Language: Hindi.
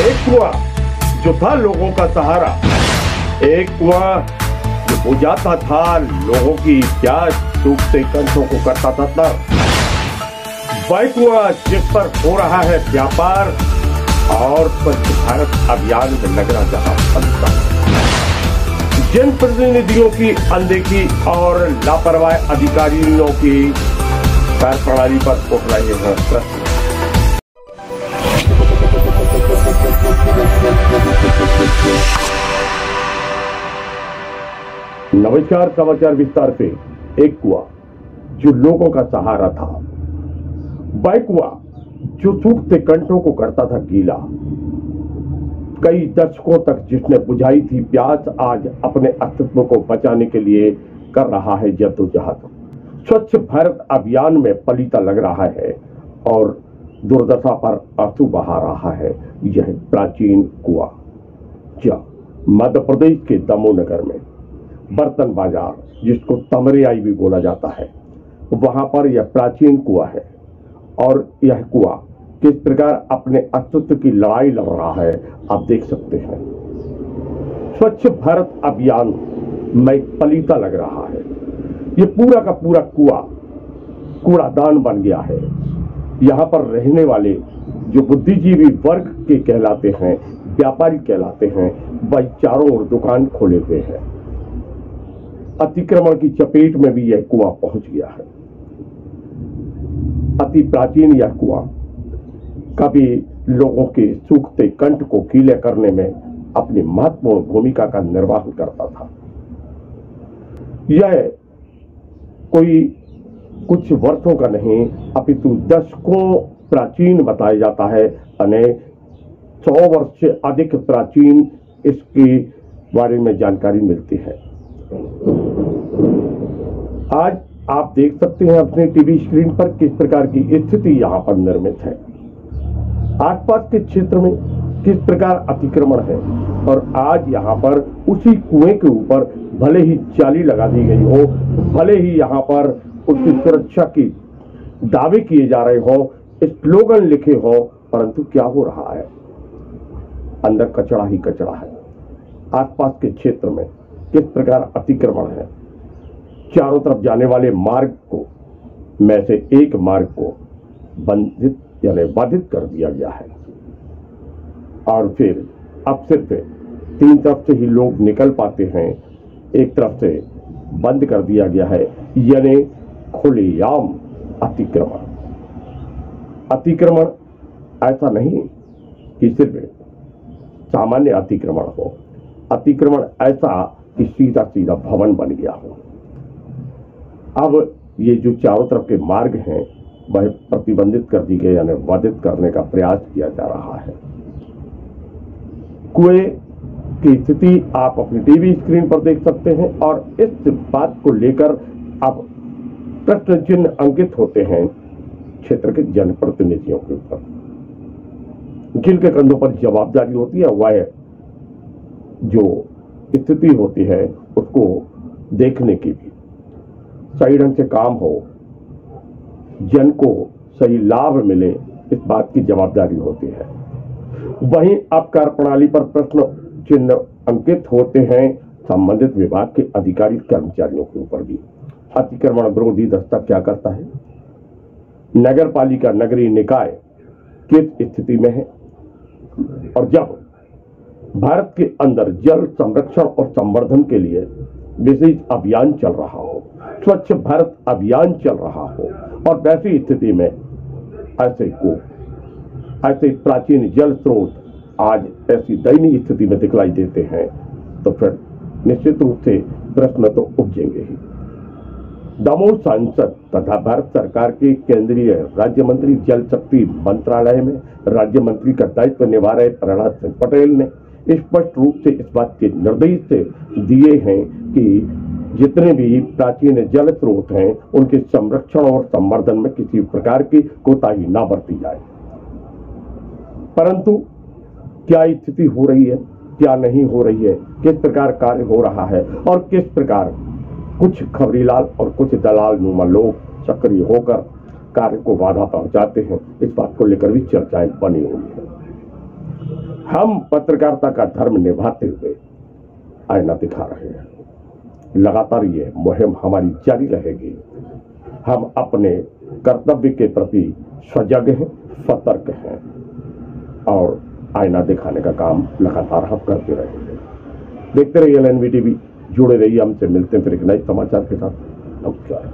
एक कुआँ, जो था लोगों का सहारा। एक कुआँ, जो बुझाता था लोगों की प्यास सूखते कंठों को करता था तब वह कुआँ जिस पर हो रहा है व्यापार, और स्वच्छ भारत अभियान में लगना जहाँ फंसता जन प्रतिनिधियों की अनदेखी और लापरवाह अधिकारियों की कार्य प्रणाली पर उठ रहे हैं प्रश्न। नमस्कार समाचार विस्तार से एक कुआ, जो लोगों का सहारा था। वह कुआ, जो सूखते कंठों को करता था गीला। कई दशकों तक जिसने बुझाई थी प्यास, आज अपने अस्तित्व को बचाने के लिए कर रहा है जद्दोजहद। स्वच्छ भारत अभियान में पलीता लग रहा है और दुर्दशा पर आँसू बहा रहा है। यह प्राचीन कुआ क्या मध्य प्रदेश के दमो नगर में बर्तन बाज़ार, जिसको तमरियाई भी बोला जाता है, वहाँ पर यह प्राचीन कुआ है। और यह कुआ किस प्रकार अपने अस्तित्व की लड़ाई लड़ रहा है, आप देख सकते हैं। स्वच्छ भारत अभियान में पलीता लग रहा है। ये पूरा का पूरा कुआ कूड़ादान बन गया है। यहाँ पर रहने वाले जो बुद्धिजीवी वर्ग के कहलाते हैं, व्यापारी कहलाते हैं, वह चारों ओर दुकान खोले हुए हैं। अतिक्रमण की चपेट में भी यह कुआँ पहुँच गया है। अति प्राचीन यह कुआँ कभी लोगों के सूखते कंठ को गीले करने में अपनी महत्वपूर्ण भूमिका का निर्वाह करता था। यह कोई कुछ वर्षों का नहीं, अपितु दशकों प्राचीन बताया जाता है। सौ वर्ष से अधिक प्राचीन इसके बारे में जानकारी मिलती है। आज आप देख सकते हैं अपने टीवी स्क्रीन पर किस प्रकार की स्थिति यहाँ पर निर्मित है। आसपास के क्षेत्र में किस प्रकार अतिक्रमण है और आज यहाँ पर उसी कुएँ के ऊपर भले ही जाली लगा दी गई हो, भले ही यहाँ पर उसकी सुरक्षा की दावे किए जा रहे हो, स्लोगन लिखे हो, परंतु क्या हो रहा है? अंदर कचरा ही कचरा है। आसपास के क्षेत्र में किस प्रकार अतिक्रमण है? चारों तरफ़ जाने वाले मार्ग को, में से एक मार्ग को बंधित यानी बाधित कर दिया गया है। और फिर, अब सिर्फ़ तीन तरफ़ से ही लोग निकल पाते हैं। एक तरफ़ से बंद कर दिया गया है, यानी खुलेआम अतिक्रमण। अतिक्रमण ऐसा नहीं कि सिर्फ़ सामान्य अतिक्रमण हो। अतिक्रमण ऐसा कि सीधा सीधा भवन बन गया हो। अब ये जो चारों तरफ़ के मार्ग हैं, वह प्रतिबंधित कर दी गई यानी बाधित करने का प्रयास किया जा रहा है। कुएँ की स्थिति आप अपनी टीवी स्क्रीन पर देख सकते हैं और इस बात को लेकर आप प्रश्न चिन्ह अंकित होते हैं क्षेत्र के जनप्रतिनिधियों के ऊपर। जिनके कंधों पर जवाबदारी होती है, वह जो स्थिति होती है उसको देखने की भी। सही ढंग से काम हो, जन को सही लाभ मिले, इस बात की जवाबदारी होती है। वहीं अब कार्य प्रणाली पर प्रश्न चिन्ह अंकित होते हैं, संबंधित विभाग के अधिकारी कर्मचारियों के ऊपर भी। अतिक्रमण विरोधी दस्ता क्या करता है? नगर पालिका नगरीय निकाय किस स्थिति में है? और जब भारत के अंदर जल संरक्षण और संवर्धन के लिए विशेष अभियान चल रहा हो। स्वच्छ भारत अभियान चल रहा हो। और वैसी स्थिति में ऐसे को, ऐसे प्राचीन जल स्रोत आज ऐसी दयनीय स्थिति में दिखलाई देते हैं तो फिर निश्चित रूप से प्रश्न तो उपजेंगे ही। दमोह सांसद तथा भारत सरकार के केंद्रीय राज्य मंत्री जल शक्ति मंत्रालय में राज्य मंत्री का दायित्व निभा रहे प्रहलाद सिंह पटेल ने स्पष्ट रूप से इस बात के निर्देश दिए हैं कि जितने भी प्राचीन जल स्रोत हैं, उनके संरक्षण और संवर्धन में किसी प्रकार की कोताही ना बरती जाए। परंतु क्या स्थिति हो रही है, क्या नहीं हो रही है, किस प्रकार कार्य हो रहा है और किस प्रकार कुछ खबरीलाल और कुछ दलाल नुमा लोग सक्रिय होकर कार्य को बाधा पहुंचाते हैं, इस बात को लेकर भी चर्चाएँ बनी हुई है। हम पत्रकारिता का धर्म निभाते हुए आईना दिखा रहे हैं। लगातार ये मुहिम हमारी जारी रहेगी। हम अपने कर्तव्य के प्रति सजग हैं, सतर्क हैं और आईना दिखाने का काम लगातार हम करते रहेंगे देखते रहिए एल टीवी जुड़े रहिए हमसे, मिलते हैं फिर एक नए समाचार के साथ। नमस्कार.